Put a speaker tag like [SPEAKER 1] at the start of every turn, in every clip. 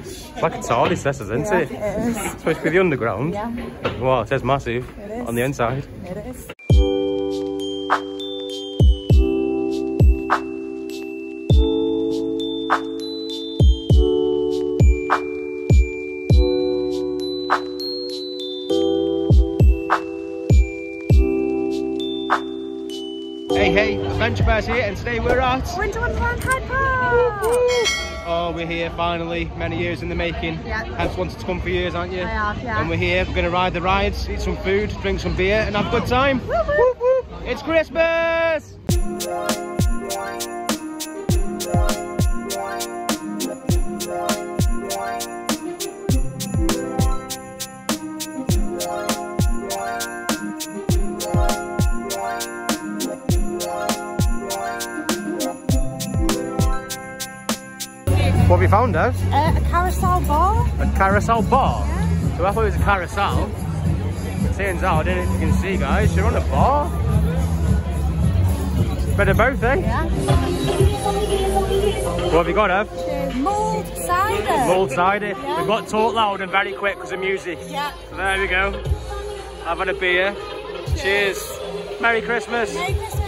[SPEAKER 1] It's like a TARDIS, this isn't
[SPEAKER 2] Yeah,
[SPEAKER 1] it?
[SPEAKER 2] it is.
[SPEAKER 1] It's supposed to be the underground.
[SPEAKER 2] Yeah,
[SPEAKER 1] Wow, it says massive
[SPEAKER 2] It is.
[SPEAKER 1] on the inside.
[SPEAKER 2] it is.
[SPEAKER 1] Hey, hey, Adventure Bears here, and today we're at.
[SPEAKER 2] Winter Wonderland Hyde Park.
[SPEAKER 1] Oh, we're here finally, many years in the making.
[SPEAKER 2] Yeah.
[SPEAKER 1] Have wanted to come for years, aren't you?
[SPEAKER 2] I have, yeah.
[SPEAKER 1] And we're here, we're going to ride the rides, eat some food, drink some beer, and have a good time. Whoop, whoop. It's Christmas! What have you found, Dev?
[SPEAKER 2] Uh, a carousel bar.
[SPEAKER 1] A carousel bar?
[SPEAKER 2] Yeah.
[SPEAKER 1] So I thought it was a carousel. Turns out, I don't know if you can see guys, you're on a bar. Of both, eh?
[SPEAKER 2] Yeah.
[SPEAKER 1] What have you got, Ev?
[SPEAKER 2] Cheers. Mulled cider.
[SPEAKER 1] Mulled cider.
[SPEAKER 2] Yeah.
[SPEAKER 1] We've got talk loud and very quick because of music.
[SPEAKER 2] Yeah.
[SPEAKER 1] So there we go. I've had a beer. Cheers. Merry Christmas.
[SPEAKER 2] Merry Christmas.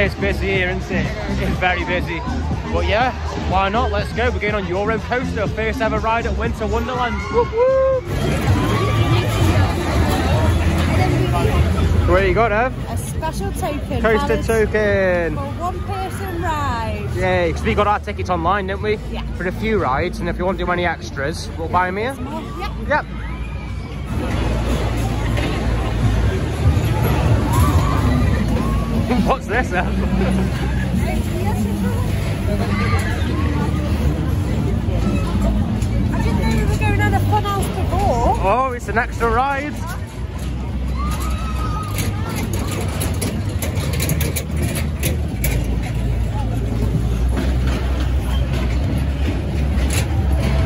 [SPEAKER 1] It's busy here, isn't it? It's very busy. But yeah, why not? Let's go. We're going on Euro Coaster. First ever ride at Winter Wonderland. Whoop, whoop. Where you got, Ev?
[SPEAKER 2] A special token.
[SPEAKER 1] Coaster token.
[SPEAKER 2] For one person ride.
[SPEAKER 1] Yay, because we got our tickets online, didn't we?
[SPEAKER 2] Yeah.
[SPEAKER 1] For a few rides, and if you want to do any extras, we'll buy them here.
[SPEAKER 2] Yeah.
[SPEAKER 1] Yep. What's this? Oh, it's an extra ride.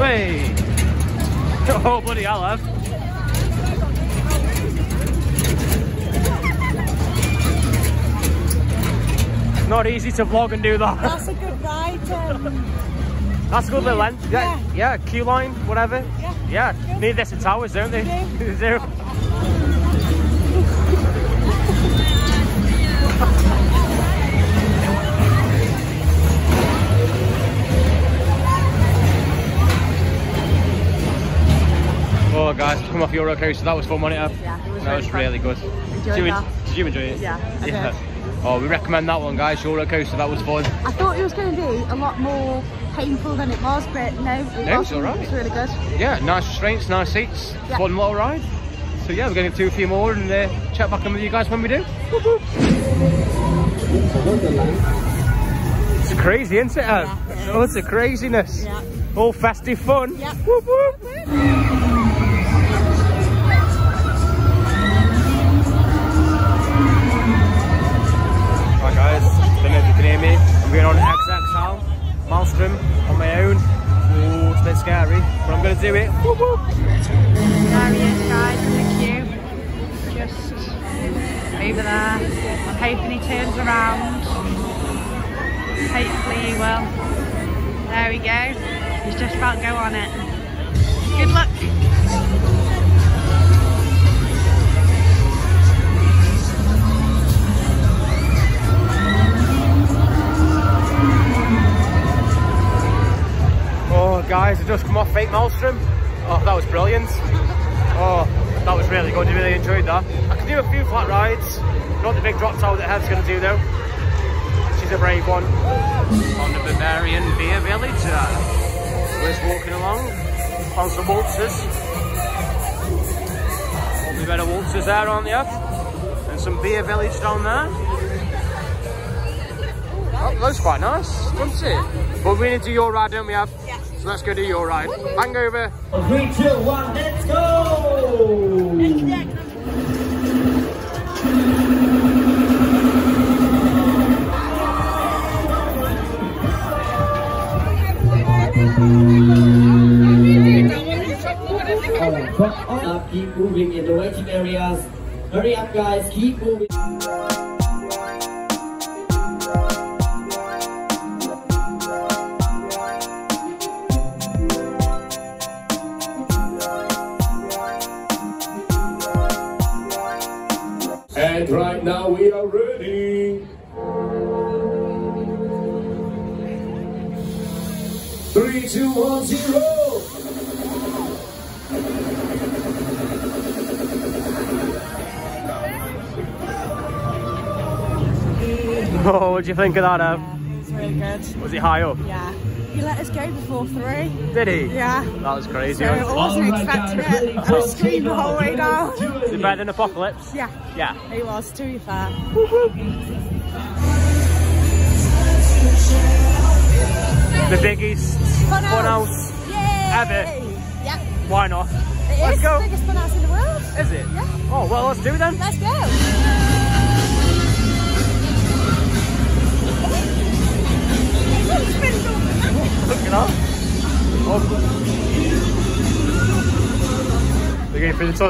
[SPEAKER 1] Wait. Oh, bloody hell, not easy to vlog and do that.
[SPEAKER 2] That's a good ride. Um,
[SPEAKER 1] That's a good little length. Yeah, yeah, queue line, whatever.
[SPEAKER 2] yeah.
[SPEAKER 1] Yeah, need this at towers, don't they?
[SPEAKER 2] They
[SPEAKER 1] do. Oh guys, come off your Euro Coaster, that was fun, wasn't it?
[SPEAKER 2] Yeah, it was
[SPEAKER 1] That
[SPEAKER 2] really
[SPEAKER 1] was
[SPEAKER 2] fun.
[SPEAKER 1] really good.
[SPEAKER 2] Enjoyed
[SPEAKER 1] did, you,
[SPEAKER 2] that.
[SPEAKER 1] did you enjoy it?
[SPEAKER 2] Yeah, I did.
[SPEAKER 1] Oh, we recommend that one, guys. Euro Coaster, that was fun.
[SPEAKER 2] I thought it was going to be a lot more painful than it was, but no, it
[SPEAKER 1] No, it's
[SPEAKER 2] wasn't.
[SPEAKER 1] all right.
[SPEAKER 2] It was really good.
[SPEAKER 1] Yeah, nice restraints, nice seats,
[SPEAKER 2] Yeah.
[SPEAKER 1] fun little ride. So yeah, we're going to do a few more and uh, check back in with you guys when we do. It's crazy, isn't it?
[SPEAKER 2] Yeah, it
[SPEAKER 1] oh, it's a craziness.
[SPEAKER 2] Yeah.
[SPEAKER 1] All festive fun.
[SPEAKER 2] Yeah.
[SPEAKER 1] Whoop, whoop. Do it. Whoop, whoop.
[SPEAKER 3] There he is, guys, in the queue. Just over there. I'm hoping he turns around. Hopefully he will. There we go. He's just about to go on it. Good luck.
[SPEAKER 1] Fake Maelstrom. Oh, that was brilliant. Oh, that was really good. I really enjoyed that. I can do a few flat rides. Not the big drop tower that Heather's going to do though. She's a brave one. On the Bavarian Beer Village. Uh, we're just walking along. On some waltzers. The better waltzers there, aren't there? And some Beer Village down there. Oh, that's quite nice, wasn't it? But we need to do your ride, don't we, Ab? So let's go do your ride. Hangover.
[SPEAKER 4] Three, two, one, let's go! Keep moving in the waiting areas. Hurry up, guys, keep moving.
[SPEAKER 5] Are ready. Three, two, one, zero.
[SPEAKER 1] Oh, what do you think of that, Ev?
[SPEAKER 2] Really good.
[SPEAKER 1] Was it high up?
[SPEAKER 2] Yeah. He let us go before three.
[SPEAKER 1] Did he?
[SPEAKER 2] Yeah.
[SPEAKER 1] That was crazy.
[SPEAKER 2] So I
[SPEAKER 1] wasn't
[SPEAKER 2] expecting it. I was screaming the whole way down.
[SPEAKER 1] Was it better than Apocalypse?
[SPEAKER 2] Yeah.
[SPEAKER 1] Yeah.
[SPEAKER 2] He was, to be fair.
[SPEAKER 1] The biggest
[SPEAKER 2] Fun house.
[SPEAKER 1] Ever.
[SPEAKER 2] Yeah.
[SPEAKER 1] Why not?
[SPEAKER 2] It
[SPEAKER 1] Let's
[SPEAKER 2] is
[SPEAKER 1] go.
[SPEAKER 2] the biggest fun house in the world.
[SPEAKER 1] Is it?
[SPEAKER 2] Yeah.
[SPEAKER 1] Oh, well, let's do it then.
[SPEAKER 2] Let's go.
[SPEAKER 1] Through the.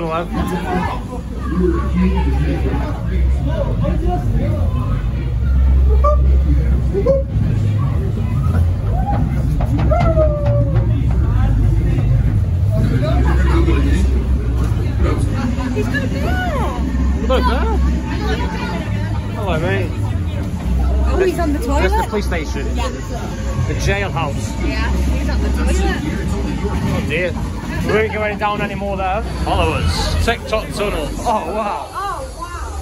[SPEAKER 1] Look there. Hello, mate.
[SPEAKER 2] Oh, he's on the toilet.
[SPEAKER 1] That's the police station.
[SPEAKER 2] Yeah.
[SPEAKER 1] The jailhouse.
[SPEAKER 2] Yeah, he's on the toilet.
[SPEAKER 1] Oh dear. We won't go any down anymore there. Follow us. TikTok tunnel. Oh, oh wow.
[SPEAKER 2] Oh, wow.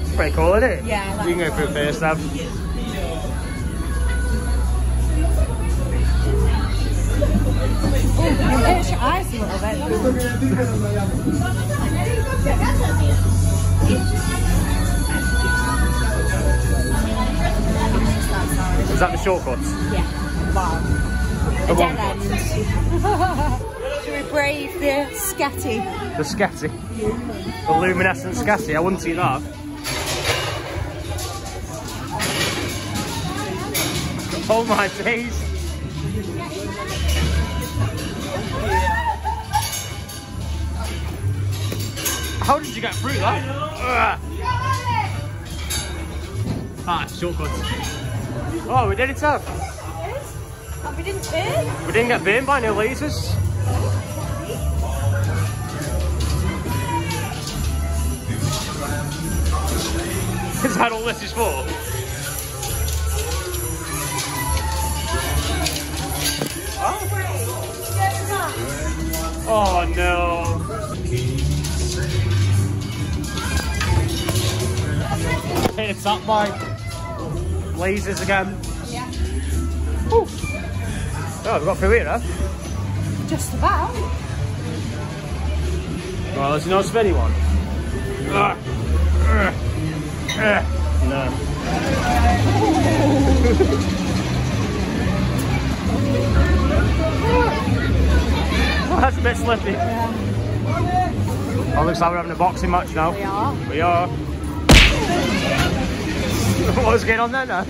[SPEAKER 1] It's pretty cool, isn't it?
[SPEAKER 2] Yeah, like
[SPEAKER 1] You can go through first, Ev.
[SPEAKER 2] Oh, you hurt your eyes a little bit.
[SPEAKER 1] Is that the shortcuts?
[SPEAKER 2] Yeah. Wow.
[SPEAKER 1] The
[SPEAKER 2] A dead end. Should we brave the scatty?
[SPEAKER 1] The scatty. The luminescent scatty. I wouldn't see that. Oh my days. How did you get through that? Ugh. Ah, shortcuts. Oh, we did it, Seth.
[SPEAKER 2] And we didn't burn.
[SPEAKER 1] We didn't get burned by no lasers. Is that all this is for? Oh, oh no. It's up by lasers again.
[SPEAKER 2] Yeah.
[SPEAKER 1] Oh, we've got through here, huh?
[SPEAKER 2] Just about.
[SPEAKER 1] Well, there's no spinny one. Ah. Ah. Ah. No. Oh, that's a bit slippy. Oh, looks like we're having a boxing match now.
[SPEAKER 2] We are.
[SPEAKER 1] We are. What's going on there now?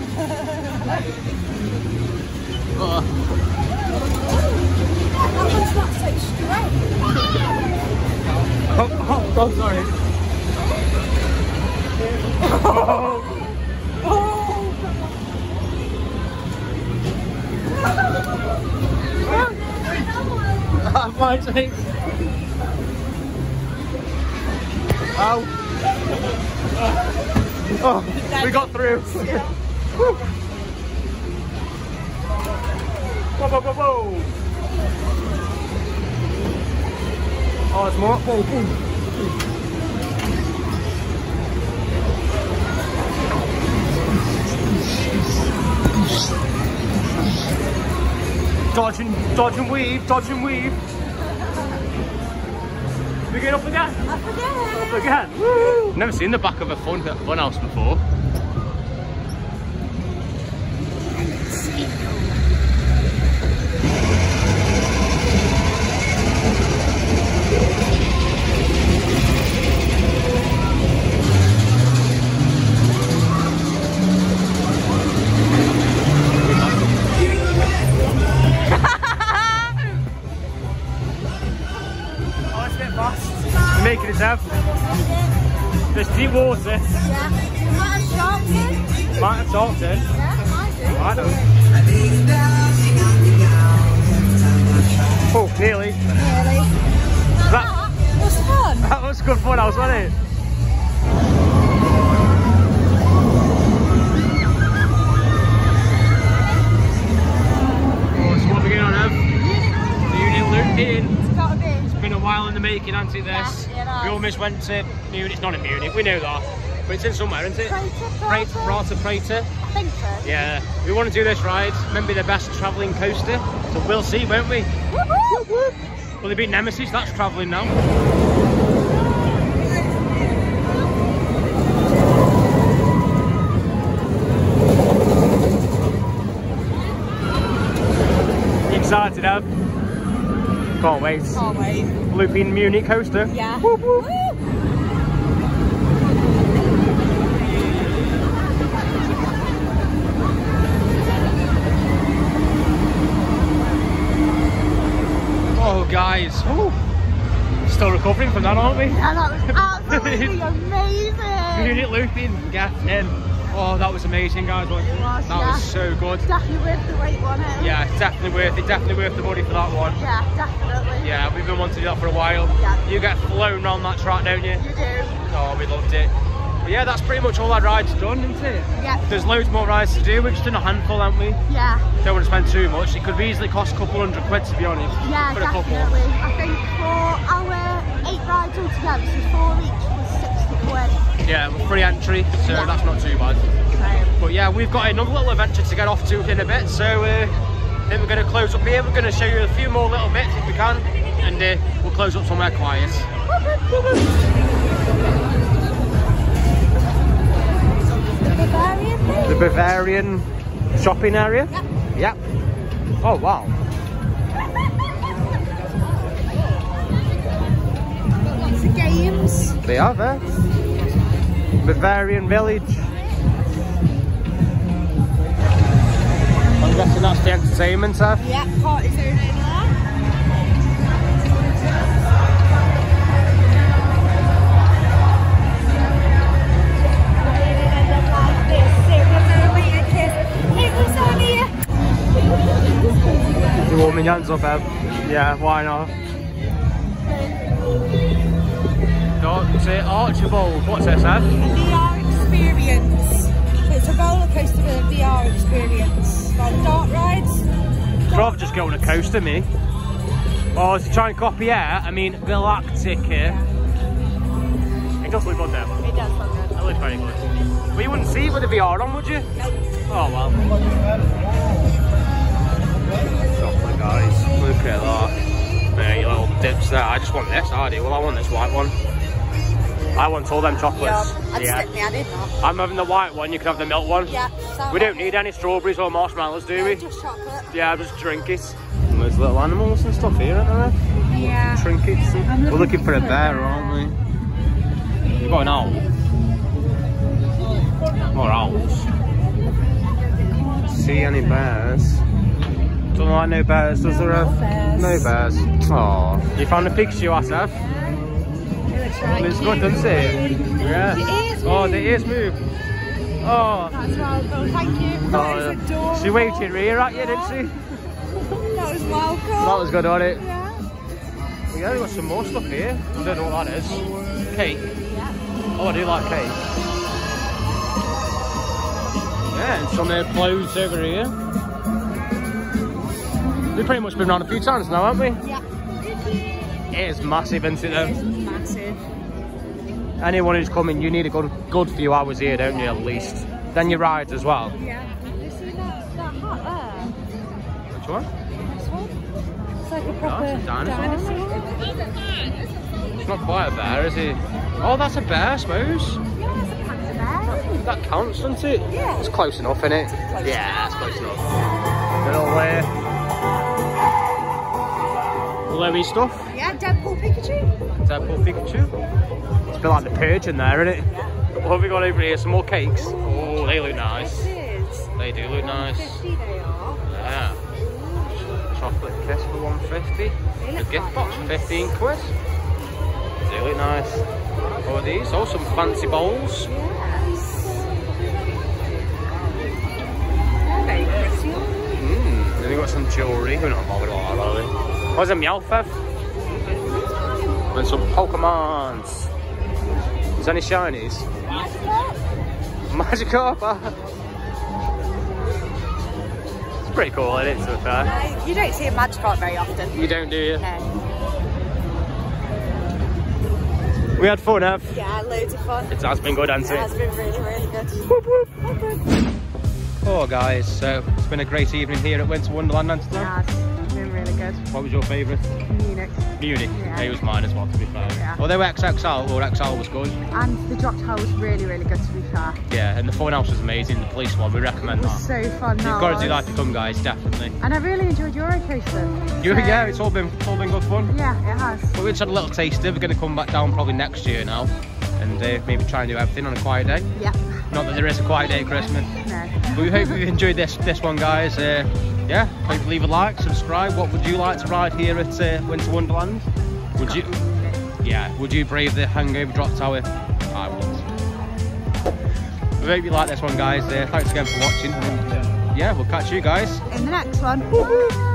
[SPEAKER 1] Oh. Oh, oh, oh, sorry. Oh. Oh. My teeth. Ow. Oh, we got through. Oh, there's more. Whoa, whoa. Dodge and, dodge and weave, dodge and weave. We get up again?
[SPEAKER 2] Up again.
[SPEAKER 1] Up again. Woo. Never seen the back of a fun, fun house before. Deep water.
[SPEAKER 2] Yeah. Might have sharks in.
[SPEAKER 1] Might have talked in.
[SPEAKER 2] Yeah, might do.
[SPEAKER 1] I don't. Oh, nearly.
[SPEAKER 2] Really?
[SPEAKER 1] That,
[SPEAKER 2] was fun.
[SPEAKER 1] that was good fun, wasn't it? Oh, while in the making, hasn't it, this?
[SPEAKER 2] Yeah, it
[SPEAKER 1] we almost went to Munich. It's not in Munich, we know that. But it's in somewhere, isn't it?
[SPEAKER 2] Prater,
[SPEAKER 1] Prater, Prater, Prater.
[SPEAKER 2] I think so.
[SPEAKER 1] Yeah, we want to do this ride. Maybe the best travelling coaster. So we'll see, won't we? Will there be Nemesis? That's travelling now. Excited, Ab? Can't wait.
[SPEAKER 2] Can't wait.
[SPEAKER 1] Looping Munich coaster.
[SPEAKER 2] Yeah.
[SPEAKER 1] Whoop, whoop.
[SPEAKER 2] Woo!
[SPEAKER 1] Oh, guys. Ooh. Still recovering from that, aren't we?
[SPEAKER 2] Yeah, that was absolutely amazing.
[SPEAKER 1] Munich looping, get in. Oh, that was amazing, guys. wasn't it?
[SPEAKER 2] It was,
[SPEAKER 1] that
[SPEAKER 2] yeah.
[SPEAKER 1] was so good.
[SPEAKER 2] Definitely worth the wait, wasn't it?
[SPEAKER 1] Yeah, it's definitely worth it. Definitely worth the money for that one.
[SPEAKER 2] Yeah, definitely.
[SPEAKER 1] Yeah, we've been wanting to do that for a while.
[SPEAKER 2] Yeah.
[SPEAKER 1] You get flown around that track, don't you?
[SPEAKER 2] You do.
[SPEAKER 1] Oh, we loved it. But yeah, that's pretty much all our rides done, isn't it?
[SPEAKER 2] Yeah.
[SPEAKER 1] There's loads more rides to do. We've just done a handful, haven't we?
[SPEAKER 2] Yeah.
[SPEAKER 1] Don't want to spend too much. It could easily cost a couple hundred quid, to be honest.
[SPEAKER 2] Yeah,
[SPEAKER 1] for a couple.
[SPEAKER 2] definitely. I think for our eight rides altogether, so four each was 60 quid.
[SPEAKER 1] Yeah, free entry, so
[SPEAKER 2] Yeah.
[SPEAKER 1] that's not too bad. But yeah, we've got another little adventure to get off to in a bit, so uh, then we're going to close up here. We're going to show you a few more little bits if we can, and uh, we'll close up somewhere quiet.
[SPEAKER 2] the Bavarian.
[SPEAKER 1] The Bavarian shopping area? Yep. Oh, wow.
[SPEAKER 2] Games.
[SPEAKER 1] They are there. Bavarian village. I'm guessing that's the entertainment stuff.
[SPEAKER 2] Yeah, party zone in there.
[SPEAKER 1] You warming your hands up, Ev? Yeah, why not? Dr. Archibald, what's this, Ev?
[SPEAKER 2] VR experience. It's a roller coaster with a VR experience. Like dart rides.
[SPEAKER 1] I'd rather just go on a coaster, me. Or to try and copy it, I mean, Galactica here. It does look good, though.
[SPEAKER 2] It does look good.
[SPEAKER 1] It looks very good. But you wouldn't see it with the VR on, would you? Oh, well. Chocolate, guys. Look at that. There, your little dips there. I just want this, I do. Well, I want this white one. I want all them chocolates.
[SPEAKER 2] I'd
[SPEAKER 1] yeah.
[SPEAKER 2] stick me, I did not.
[SPEAKER 1] I'm having the white one, you can have the milk one.
[SPEAKER 2] Yeah.
[SPEAKER 1] We don't need any strawberries or marshmallows, do we?
[SPEAKER 2] Just chocolate.
[SPEAKER 1] Yeah, just drink it. And there's little animals and stuff here, aren't there?
[SPEAKER 2] Yeah.
[SPEAKER 1] Trinkets. And... We're looking for a bear, aren't we? We've got an owl. More owls. See any bears? Don't like no bears, does there? Ev?
[SPEAKER 2] bears.
[SPEAKER 1] No bears. Oh, you found a picture you have?
[SPEAKER 2] Looks right.
[SPEAKER 1] It's good, doesn't it? Yeah.
[SPEAKER 2] The ears
[SPEAKER 1] oh, the ears move. Oh.
[SPEAKER 2] That's welcome. Thank you.
[SPEAKER 1] Oh,
[SPEAKER 2] That is adorable.
[SPEAKER 1] She waved her ear at you, didn't she?
[SPEAKER 2] That was welcome.
[SPEAKER 1] That was good, wasn't it?
[SPEAKER 2] Yeah.
[SPEAKER 1] Yeah, we've got some more stuff here. I don't know what that is. Cake. Yeah. Oh, I do like cake. Yeah, and some uh, clothes over here. We've pretty much been around a few times now, haven't we?
[SPEAKER 2] Yeah.
[SPEAKER 1] It is massive, isn't it?
[SPEAKER 2] It's
[SPEAKER 1] Though?
[SPEAKER 2] Massive.
[SPEAKER 1] Anyone who's coming, you need a good, good few hours here, don't you, at least? Then your rides as well.
[SPEAKER 2] Yeah. You see that, that hut there?
[SPEAKER 1] Which one?
[SPEAKER 2] This one? It's like a proper
[SPEAKER 1] it's a dinosaur.
[SPEAKER 2] dinosaur.
[SPEAKER 1] It's not quite a bear, is it? Oh, that's a bear, I suppose.
[SPEAKER 2] Yeah, it's a panda bear.
[SPEAKER 1] That counts, doesn't it?
[SPEAKER 2] Yeah.
[SPEAKER 1] It's close enough, isn't it?
[SPEAKER 2] Close
[SPEAKER 1] yeah, it's close enough. Little uh, glowy stuff.
[SPEAKER 2] Yeah, Deadpool Pikachu.
[SPEAKER 1] Deadpool Pikachu. It's a bit like the purge in there, isn't it? What have we got over here? Some more cakes. Oh, they look nice. They do look nice.
[SPEAKER 2] 50 they are.
[SPEAKER 1] Yeah. Chocolate kiss for 150.
[SPEAKER 2] They
[SPEAKER 1] The gift box,
[SPEAKER 2] nice.
[SPEAKER 1] 15 quid. They look nice. What are these? Oh, some fancy bowls.
[SPEAKER 2] Very pretty.
[SPEAKER 1] Mmm. Then they got some jewellery. We're not bothered about that, are we? What's a Meowth? And some Pokemons. Is there any shinies? Magikarp. it's pretty cool, isn't it, to be fair?
[SPEAKER 2] Uh, you don't see a Magikarp very often.
[SPEAKER 1] You don't, do you?
[SPEAKER 2] No.
[SPEAKER 1] We had fun, Ev.
[SPEAKER 2] Yeah, loads of fun.
[SPEAKER 1] It has been good, hasn't
[SPEAKER 2] It
[SPEAKER 1] it?
[SPEAKER 2] has been really, really good.
[SPEAKER 1] Oh, guys, so it's been a great evening here at Winter Wonderland, Amsterdam.
[SPEAKER 3] Yeah, it's been really good.
[SPEAKER 1] What was your favourite?
[SPEAKER 3] Munich.
[SPEAKER 1] Munich.
[SPEAKER 3] Yeah.
[SPEAKER 1] It was mine as well, to be fair.
[SPEAKER 3] Yeah.
[SPEAKER 1] Although XXL, or XL was good.
[SPEAKER 3] And the drop tower was really, really good to be fair.
[SPEAKER 1] Yeah, and the phone house was amazing. The police one, we recommend
[SPEAKER 3] It was
[SPEAKER 1] that.
[SPEAKER 3] so fun.
[SPEAKER 1] You've got to do that to come, guys, definitely.
[SPEAKER 3] And I really enjoyed Euro coaster.
[SPEAKER 1] You,
[SPEAKER 3] So,
[SPEAKER 1] yeah, it's all been it's all been good fun.
[SPEAKER 3] Yeah, it has.
[SPEAKER 1] But we just had a little taster. We're going to come back down probably next year now, and uh, maybe try and do everything on a quiet day.
[SPEAKER 3] Yeah.
[SPEAKER 1] Not that there is a quiet day at Christmas.
[SPEAKER 3] No.
[SPEAKER 1] But we hope you've enjoyed this this one, guys. Uh, yeah, hope you leave a like, subscribe. What would you like to ride here at uh, Winter Wonderland? Would you? Yeah. Would you brave the Hangover Drop Tower? I would. We hope you like this one, guys. Uh, thanks again for watching. And, uh, yeah, we'll catch you guys
[SPEAKER 3] In the next one.